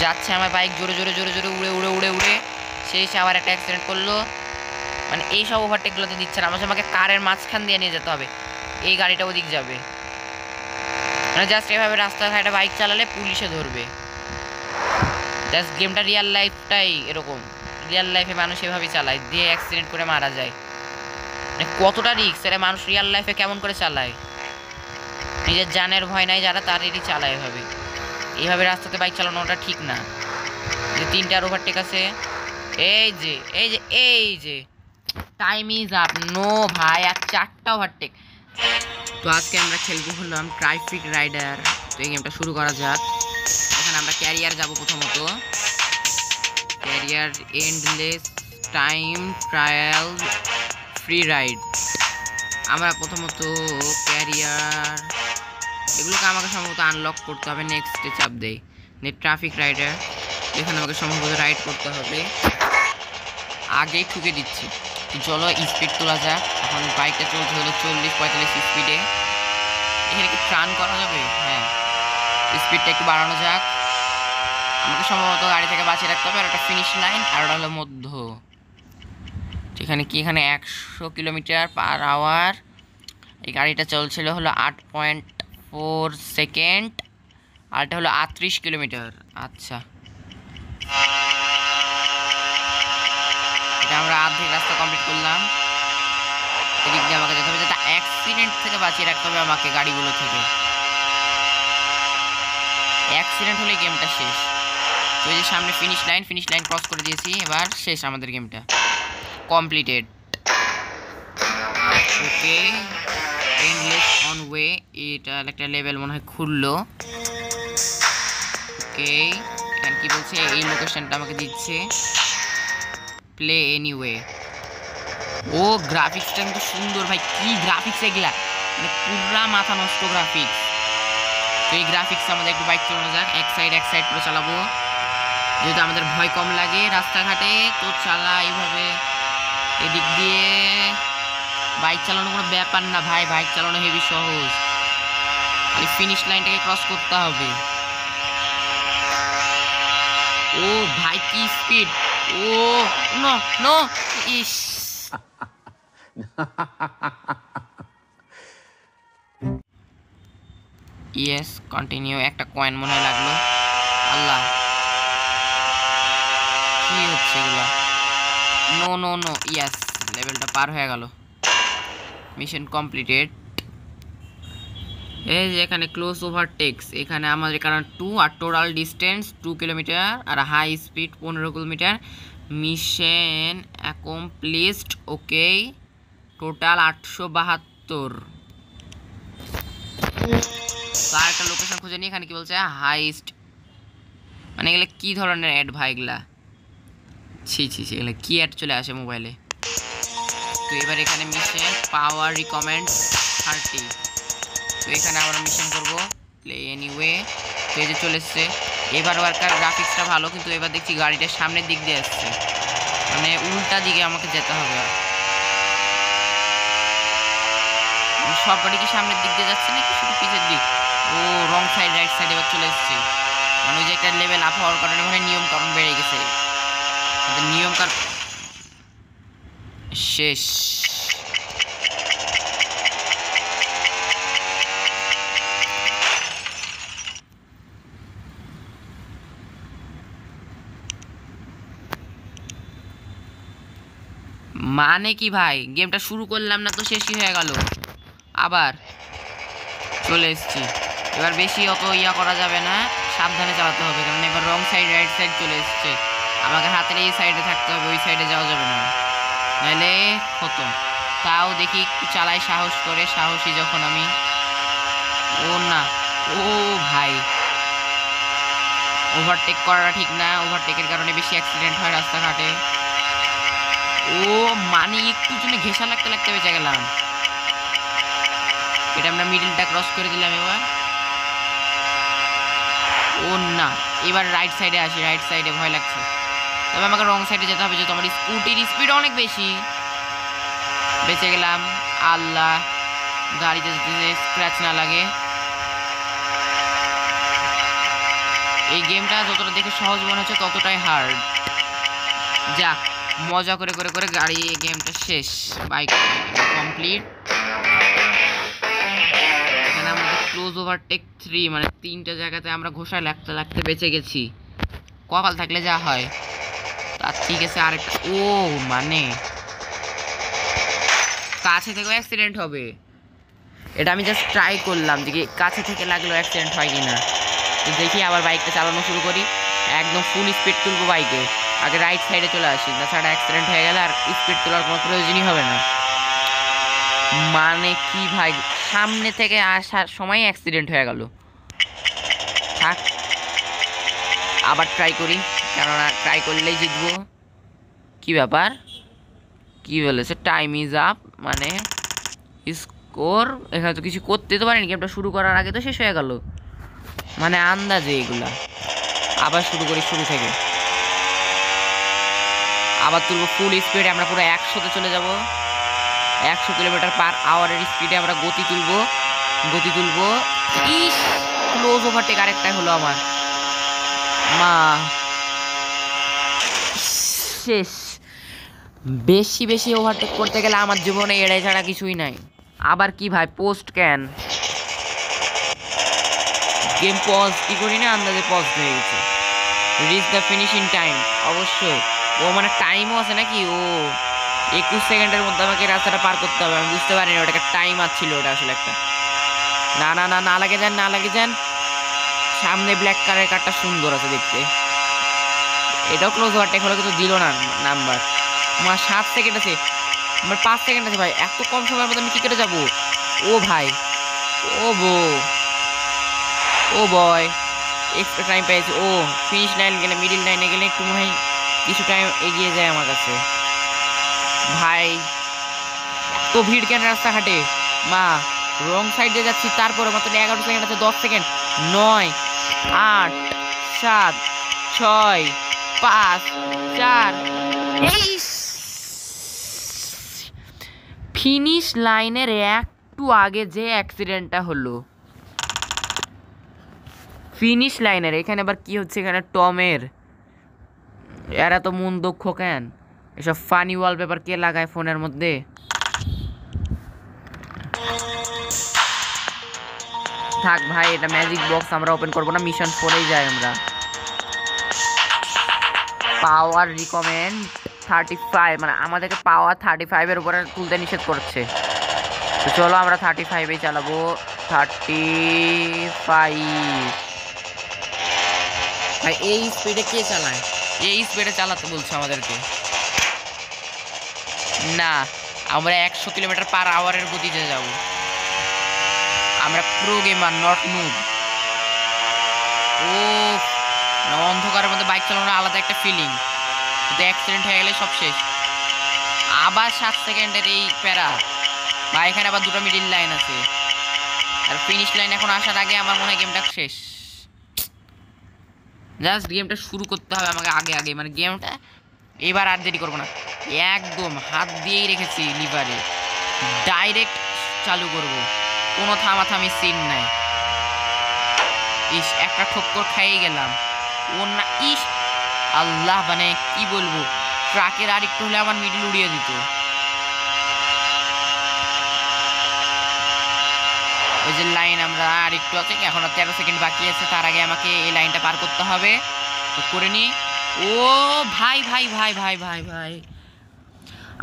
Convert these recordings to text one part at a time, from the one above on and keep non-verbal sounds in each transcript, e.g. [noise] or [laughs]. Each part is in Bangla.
যাচ্ছে আমার বাইক জোরে জোরে জোরে জোরে, উড়ে উড়ে উড়ে উড়ে। সে এসে আবার একটা অ্যাক্সিডেন্ট করল। মানে এই সব ওভারটেকগুলো তো দিচ্ছে না। আমার আমাকে কারের মাঝখান দিয়ে নিয়ে যেতে হবে। এই গাড়িটা ওদিক যাবে। মানে জাস্ট এভাবে রাস্তাঘাটে বাইক চালালে পুলিশে ধরবে। জাস্ট গেমটা রিয়েল লাইফটাই এরকম। রিয়েল লাইফে মানুষ এভাবেই চালায়। দিয়ে অ্যাক্সিডেন্ট করে মারা যায়। মানে কতটা রিস্ক এটা মানুষ রিয়েল লাইফে কেমন করে চালায়? নিজের জানের ভয় নাই যারা তাদেরই চালায় এভাবে। এইভাবে রাস্তাতে বাইক চালানোটা ঠিক না। যে তিনটার ওভারটেক আছে, এই যে এই যে এই যে। টাইম ইজ আপ নো ভাই, আর চারটা ওভারটেক তো আজকে আমরা খেলব হলাম ট্রাইফিক রাইডার তো এই গেমটা শুরু করা যাক। এখানে আমরা ক্যারিয়ার যাব প্রথমত। Career endless time trial free ride আমরা প্রথমত ক্যারিয়ার এগুলোকে আমাকে সম্ভবত আনলক করতে হবে নেক্সটে চাপ দেই। নেট ট্রাফিক রাইডার এখানে আমাকে সম্ভবত রাইড করতে হবে। আগেই ঠুকে দিচ্ছি। চলো স্পিড তোলা যাক। এখন বাইকটা চলছে হলো চল্লিশ পঁয়তাল্লিশ স্পিডে এখানে কি ট্রান করা যাবে? হ্যাঁ। স্পিডটা একটু বাড়ানো যাক। আমাকে সম্ভবত গাড়ি থেকে বাঁচিয়ে রাখতে হবে। আর একটা ফিনিশ লাইন আর ওটা হলো মধ্য। এখানে কি? এখানে একশো কিলোমিটার পার আওয়ার এই গাড়িটা চলছিল হলো আট পয়েন্ট ফোর সেকেন্ড, আর এটা হলো আটত্রিশ কিলোমিটার। আচ্ছা। এটা আমরা আর্ধেক রাস্তা কমপ্লিট করলাম। এদিক দিয়ে আমাকে যেতে হবে। যাতে অ্যাক্সিডেন্ট থেকে বাঁচিয়ে রাখতে হবে আমাকে গাড়িগুলো থেকে। অ্যাক্সিডেন্ট হলে গেমটা শেষ। তো যে সামনে finish line finish line cross করে দিয়েছি। এবার শেষ আমাদের গেমটা completed okay endless one way এটা একটা লেভেল মনে হয় খুললো। ওকে এখানে কি বলছে? এই লোকেশনটা আমাকে দিচ্ছে। প্লে এনিওয়ে ও গ্রাফিক্সটা কিন্তু সুন্দর ভাই। কি গ্রাফিক্স এগুলা? মানে পুরা মাথা নষ্ট গ্রাফিক্স তো এই গ্রাফিক্স আমাদের একটু বাইক চালানো যাক। এক সাইড এক সাইড করে চালাবো। যেহেতু আমাদের ভয় কম লাগে রাস্তাঘাটে, তো চালা এইভাবে। এদিক দিয়ে বাইক চালানো কোনো ব্যাপার না ভাই, বাইক চালানো হেভি সহজ। খালি ফিনিশ লাইনটাকে ক্রস করতে হবে। ও ভাই, কি স্পিড ও নো নো ইস। ইয়েস কন্টিনিউ একটা কয়েন মনে লাগল। আল্লাহ। কি হচ্ছে এগুলো? নো নো নো ইয়েস লেভেলটা পার হয়ে গেল। Mission completed. এই যে এখানে ক্লোজ ওভারটেক্স এখানে আমাদের কারণ টু আর টোটাল ডিস্টেন্স টু কিলোমিটার, আর হাই স্পিড পনেরো kilometre. Mission accomplished okay total আটশো বাহাত্তর। তার একটা লোকেশন খুঁজে নিয়ে এখানে কি বলছে? হাইস্ট। মানে এগুলো কী ধরনের অ্যাড ভাই এগুলা? ছি ছি ছি, এগুলো কী অ্যাড চলে আসে মোবাইলে? তো এবার এখানে মিশন পাওয়ার রিকমেন্ড থার্টি তো এখানে আমরা মিশন করব। প্লে এনিওয়ে তো চলে এসছে। এবার ওয়ার্কার গ্রাফিক্সটা ভালো, কিন্তু এবার দেখছি গাড়িটা সামনের দিক দিয়ে আসছে। মানে উল্টা দিকে আমাকে যেতে হবে। সব গাড়ি কি সামনের দিক দিয়ে যাচ্ছে নাকি শুধু পিছের দিক? ও রং সাইড রাইট সাইড এবার চলে এসছে। মানে ওই যে একটা লেভেল আপ হওয়ার কারণে মানে নিয়ম কারণ বেড়ে গেছে। নিয়ম কারণ শেষ। মানে কি ভাই? গেমটা শুরু করলাম না তো শেষই হয়ে গেল। আবার চলে এসছি। এবার বেশি অত ইয়া করা যাবে না। সাবধানে চালাতে হবে। কারণ এবার রং সাইড রাইট সাইড চলে এসছে। আমাকে হাতের এই সাইডে থাকতে হবে, ওই সাইডে যাওয়া যাবে না। নাহলে খতম তাও দেখি একটু চালাই সাহস করে, সাহসী যখন আমি। ও না, ও ভাই। ওভারটেক করাটা ঠিক না ওভারটেকের কারণে বেশি অ্যাক্সিডেন্ট হয় রাস্তাঘাটে। ও মানে একটু জন্য ঘেঁষা লাগতে লাগতে বেঁচে গেলাম। এটা আমরা মিডিলটা ক্রস করে দিলাম এবার। ও না, এবার রাইট সাইডে আসি রাইট সাইডে ভয় লাগছে। তবে আমাকে রং সাইডে যেতে হবে, যেহেতু আমার স্কুটির স্পিড অনেক বেশি। বেঁচে গেলাম। আল্লাহ, গাড়িতে যদি স্ক্র্যাচ না লাগে। এই গেমটা যতটা দেখে সহজ মনে হচ্ছে, ততটাই হার্ড যাক, মজা করে করে করে গাড়ি, এই গেমটা শেষ। বাইক কমপ্লিট এখানে আমাদের ক্লোজ ওভারটেক থ্রি মানে তিনটা জায়গাতে আমরা ঘোষায় লাগতে লাগতে বেঁচে গেছি। কপাল থাকলে যা হয়। তার ঠিক আছে, আরেকটা। ও মানে। কাছে থেকেও অ্যাক্সিডেন্ট হবে। এটা আমি জাস্ট ট্রাই করলাম যে কাছে থেকে লাগলেও অ্যাক্সিডেন্ট হয় কিনা। তো দেখি আবার বাইকটা চালানো শুরু করি। একদম ফুল স্পিড তুলবো বাইকে আগে রাইট সাইডে চলে আসি। তাছাড়া অ্যাক্সিডেন্ট হয়ে গেলে আর স্পিড তোলার কোনো প্রয়োজনই হবে না। মানে কি ভাই, সামনে থেকে আসার সময় অ্যাক্সিডেন্ট হয়ে গেল। থাক, আবার ট্রাই করি। কেননা ট্রাই করলেই জিতবো। কি ব্যাপার? কি বলেছে টাইম ইজ আপ মানে স্কোর এখানে তো কিছু করতে তো পারিনি গেমটা শুরু করার আগে তো শেষ হয়ে গেল। মানে আন্দাজে এগুলা। আবার শুরু করি শুরু থেকে। আবার তুলবো ফুল স্পিডে আমরা পুরো একশোতে চলে যাব। একশো কিলোমিটার পার আওয়ারের স্পিডে আমরা গতি তুলবো। গতি তুলবো। ক্লোজ ওভারটেক আরেকটাই হলো আমার। মা। শেষ। বেশি বেশি ওভারটেক করতে গেলে আমার জীবনে এড়াই ছাড়া কিছুই নাই। আবার কি ভাই পোস্ট ক্যান গেম পজ কি করি না, আন্দাজে পজ হয়ে গেছে। রিচ দ্য ফিনিশিং টাইম অবশ্যই। ও মানে টাইমও আছে নাকি? ও, একুশ সেকেন্ডের মধ্যে আমাকে রাস্তাটা পার করতে হবে, আমি বুঝতে পারিনি ওটা একটা টাইম ছিল ওটা আসলে একটা। না না না না লাগে যান, না লাগে যান। সামনে ব্ল্যাক কালারের কারটা সুন্দর আছে দেখতে। এটাও ক্লোজ ওভারটেক হলো কিন্তু দিল না নাম্বার আমার সাত সেকেন্ড আছে। আমার পাঁচ সেকেন্ড আছে ভাই। এত কম সময়ের মধ্যে আমি কী যাব? ও ভাই। ও বো ও বয় এক্সট্রা টাইম পেয়েছি। ও ফিনিশ লাইন গেলে মিডিল লাইনে গেলে একটু মনে হয় কিছু টাইম এগিয়ে যায় আমার কাছে। ভাই, এত ভিড় কেন রাস্তাঘাটে? মা রং সাইড দিয়ে যাচ্ছি। তারপরে মাত্র এগারো সেকেন্ড আছে, দশ সেকেন্ড নয়, আট, সাত, ছয় পাঁচ চার এই ফিনিশ লাইনের একটু আগে যে অ্যাক্সিডেন্টটা হলো। ফিনিশ লাইনের এখানে আবার কি হচ্ছে এখানে? টমের। এরা তো মন দক্ষ কেন? এসব ফানি ওয়ালপেপার কে লাগায় ফোনের মধ্যে? থাক ভাই এটা ম্যাজিক বক্স আমরা ওপেন করব না মিশন ফোরেই যাই আমরা। পাওয়ার রিকমেন্ড থার্টি ফাইভ মানে আমাদেরকে পাওয়ার থার্টি ফাইভের উপরে তুলতে নিষেধ করছে। তো চলো আমরা থার্টি ফাইভে চালাবো। থার্টি ফাইভ এই স্পিডে কে চালায়? এই স্পিডে চালাতে বলছে আমাদেরকে। না, আমরা একশো কিলোমিটার পার আওয়ারের গতিতে যাব। আমরা প্রো গেমার নট নুব ও অন্ধকারের মধ্যে বাইক চালানোর আলাদা একটা ফিলিং কিন্তু অ্যাক্সিডেন্ট হয়ে গেলে সব শেষ। আবার সাত সেকেন্ডের এই প্যারা। বা এখানে আবার দুটো মিডিল লাইন আছে। আর ফিনিশ লাইন এখন আসার আগে আমার মনে হয় গেমটা শেষ। জাস্ট গেমটা শুরু করতে হবে আমাকে আগে আগে। মানে গেমটা এবার আর দেরি করব না। একদম হাত দিয়েই রেখেছি লিভারে ডাইরেক্ট চালু করব। কোনো থামাথামি সিন নাই। ইস, একটা ঠক্কর খাইয়ে গেলাম। না, ইস, আল্লাহ মানে কি বলব? ট্রাকের আর একটু হলে আমার মিডিল উড়িয়ে দিত। ওই যে লাইন আমরা আর একটু আছে এখন তেরো সেকেন্ড বাকি আছে, তার আগে আমাকে এই লাইনটা পার করতে হবে। তো করে নি। ও, ভাই ভাই ভাই ভাই ভাই ভাই।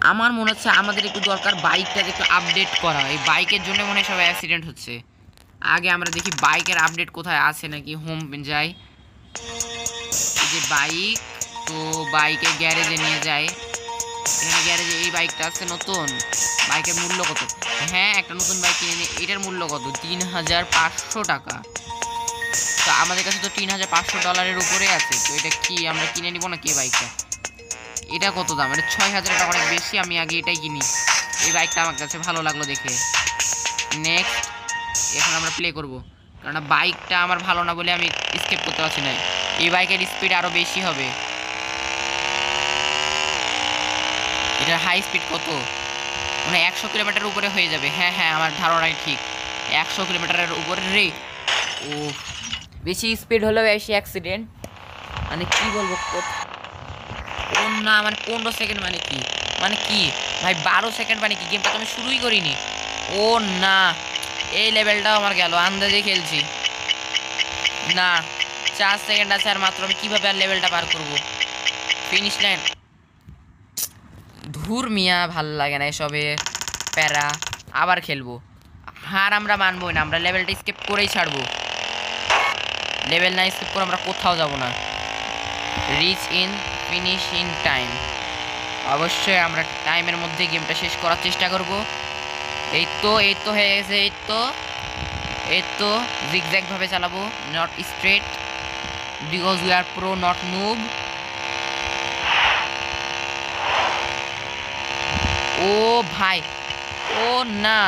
আমার মনে হচ্ছে আমাদের একটু দরকার বাইকটাকে একটু আপডেট করা। এই বাইকের জন্য মনে হয় সবাই অ্যাক্সিডেন্ট হচ্ছে। আগে আমরা দেখি বাইকের আপডেট কোথায় আছে নাকি হোম যাই। যে বাইক, তো বাইকে গ্যারেজে নিয়ে যায় এখানে গ্যারেজে এই বাইকটা আছে নতুন। বাইকের মূল্য কত? হ্যাঁ একটা নতুন বাইক কিনে এটার মূল্য কত? তিন হাজার পাঁচশো টাকা। তো আমাদের কাছে তো তিন হাজার পাঁচশো ডলারের উপরে আছে। তো এটা কি, আমরা কিনে নিব না কে বাইকটা? এটা কত দাম? এটা ছয় হাজার টাকা অনেক বেশি, আমি আগে এটাই কিনি। এই বাইকটা আমার কাছে ভালো লাগল দেখে। নেক্সট, এখন আমরা প্লে করব। কেননা বাইকটা আমার ভালো না বলে আমি স্কেপ করতে পারছি না। এই বাইকের স্পিড আরও বেশি হবে। এটার হাই স্পিড কত? মানে একশো কিলোমিটার উপরে হয়ে যাবে। হ্যাঁ হ্যাঁ আমার ধারণাই ঠিক। একশো কিলোমিটারের উপরে রে। ও বেশি স্পিড হলেও বেশি অ্যাক্সিডেন্ট মানে কি বলব কোন না মানে পনেরো সেকেন্ড মানে কি? মানে কি? ভাই, বারো সেকেন্ড মানে কি? গেমটা তো আমি শুরুই করিনি। ও না। এই লেভেলটাও আমার গেল, আন্দাজে খেলছি। না, চার সেকেন্ড আছে আর মাত্র আমি কীভাবে আর লেভেলটা পার করব? ফিনিশ লাইন ধুর মিয়া, ভালো লাগে না এসবে। প্যারা, আবার খেলব। হার আমরা মানবোই না, আমরা লেভেলটা স্কিপ করেই ছাড়বো। লেভেল না স্কিপ করে আমরা কোথাও যাব না। Reach in finish in time অবশ্যই আমরা টাইমের মধ্যে গেমটা শেষ করার চেষ্টা করব। এই তো এই তো হয়ে গেছে এই তো এই তো চালাবো। Not straight because we are pro not move ও ভাই, ও না।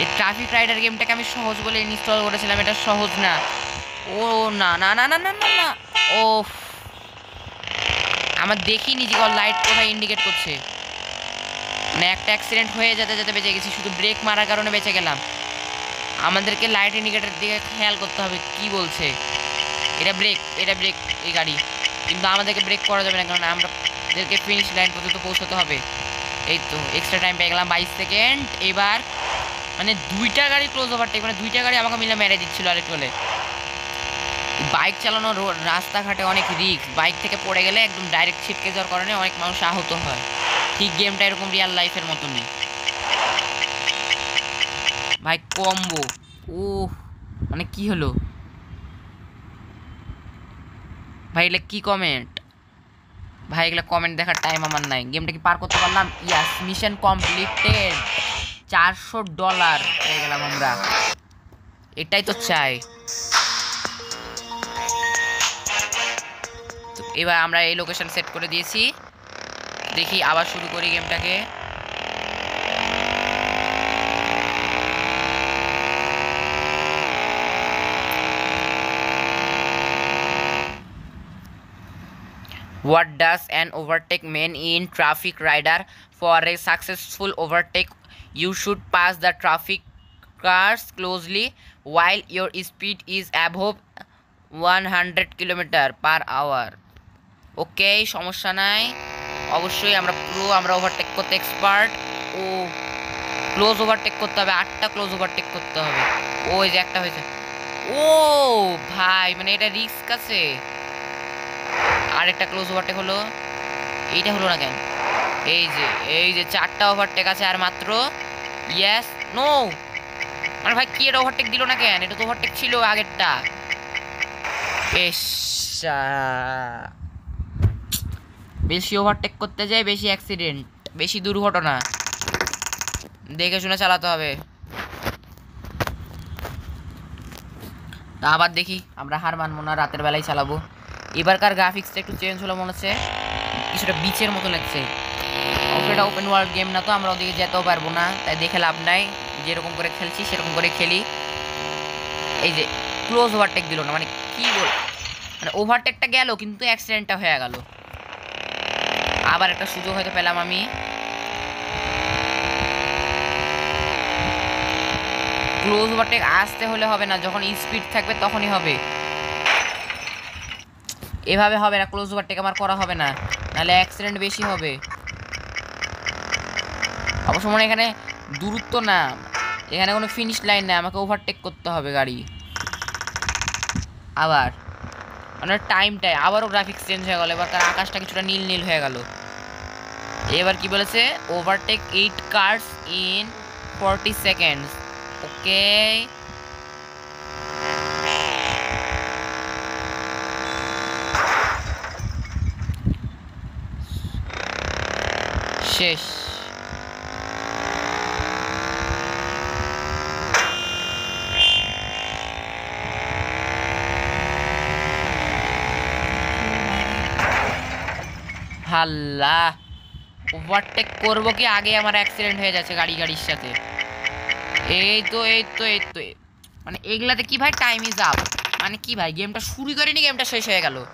এই ট্রাফিক রাইডার গেমটাকে আমি সহজ বলে ইনস্টল করেছিলাম, এটা সহজ না। ও না না না না না না না। ও আমার দেখিনি যে লাইট কোথায় ইন্ডিকেট করছে। মানে একটা অ্যাক্সিডেন্ট হয়ে যেতে যেতে বেঁচে গেছি, শুধু ব্রেক মারার কারণে বেঁচে গেলাম। আমাদেরকে লাইট ইন্ডিকেটার দিকে খেয়াল করতে হবে, কি বলছে? এটা ব্রেক এটা ব্রেক এই গাড়ি। কিন্তু আমাদেরকে ব্রেক করা যাবে না, কারণ আমাদেরকে ফিনিশ লাইন পর্যন্ত পৌঁছাতে হবে। এই তো এক্সট্রা টাইম পেয়ে গেলাম বাইশ সেকেন্ড এবার মানে দুইটা গাড়ি ক্লোজ ওভারটেক মানে দুইটা গাড়ি আমাকে মিলে মেরে দিচ্ছিল আরেক বলে বাইক চালানো রাস্তাঘাটে অনেক রিস্ক বাইক থেকে পড়ে গেলে একদম ডাইরেক্ট ছিটকে যাওয়ার কারণে অনেক মানুষ আহত হয়। ঠিক গেমটা এরকম রিয়াল লাইফের মতনই ভাই কম্বো ও মানে কি হলো? ভাই, এগুলো কি কমেন্ট ভাই, এগুলো কমেন্ট দেখার টাইম আমার নাই। গেমটা কি পার করতে পারলাম? ইয়াস মিশন কমপ্লিটেড চারশো ডলার পেয়ে গেলাম আমরা। এটাই তো চাই। এবার আমরা এই লোকেশন সেট করে দিয়েছি। দেখি আবার শুরু করি গেমটাকে What does an overtake mean in traffic rider? For a successful overtake, you should pass the traffic cars closely while your speed is above 100 kilometre per hour okay সমস্যা নাই অবশ্যই আমরা পুরো আমরা ওভারটেক করতে এক্সপার্ট ও ক্লোজ ওভারটেক করতে হবে, আটটা ক্লোজ ওভারটেক করতে হবে। ওই যে একটা হয়েছে। ও ভাই মানে এটা রিস্ক আছে। আরেকটা ক্লোজ ওভারটেক হলো। এইটা হলো না কেন? এই যে এই যে চারটা ওভারটেক আছে আর মাত্র। ইয়াস নো মানে ভাই, কি এটা ওভারটেক দিল না কেন? এটা তো ওভারটেক ছিল আগেরটা। বেশ বেশি ওভারটেক করতে যাই বেশি অ্যাক্সিডেন্ট বেশি দুর্ঘটনা। দেখে শুনে চালাতে হবে। তা আবার দেখি, আমরা হার মানবো না, রাতের বেলায় চালাবো। এবারকার গ্রাফিক্সটা একটু চেঞ্জ হলো মনে হচ্ছে। কিছুটা বিচের মতো লাগছে। এটা ওপেন ওয়ার্ল্ড গেম না তো, আমরা ওদিকে যেতেও পারব না। তাই দেখে লাভ নাই। যেরকম করে খেলছি, সেরকম করে খেলি। এই যে ক্লোজ ওভারটেক দিল না মানে কি বল মানে ওভারটেকটা গেল, কিন্তু অ্যাক্সিডেন্টটা হয়ে গেল। আবার একটা সুযোগ হয়তো পেলাম আমি। ক্লোজ ওভারটেক আসতে হলে হবে না, যখন স্পিড থাকবে তখনই হবে। এভাবে হবে না ক্লোজ ওভারটেক আমার করা হবে না, নাহলে অ্যাক্সিডেন্ট বেশি হবে। অবশ্য মনে এখানে দূরত্ব না, এখানে কোনো ফিনিশ লাইন না, আমাকে ওভারটেক করতে হবে গাড়ি। আবার মানে টাইমটাই আবারও গ্রাফিক্স চেঞ্জ হয়ে গেল, এবার তার আকাশটা কিছুটা নীল নীল হয়ে গেল। এবার কি বলেছে overtake eight cars in forty seconds okay শেষ হাল্লা ওভারটেক করব কি? আগে আমার অ্যাক্সিডেন্ট হয়ে যাচ্ছে গাড়ি, গাড়ির সাথে। এই তো এই তো এই তো। মানে এগুলাতে কি ভাই? টাইম ইজ আপ মানে কি ভাই? গেমটা শুরু করেনি গেমটা শেষ হয়ে গেল। [laughs]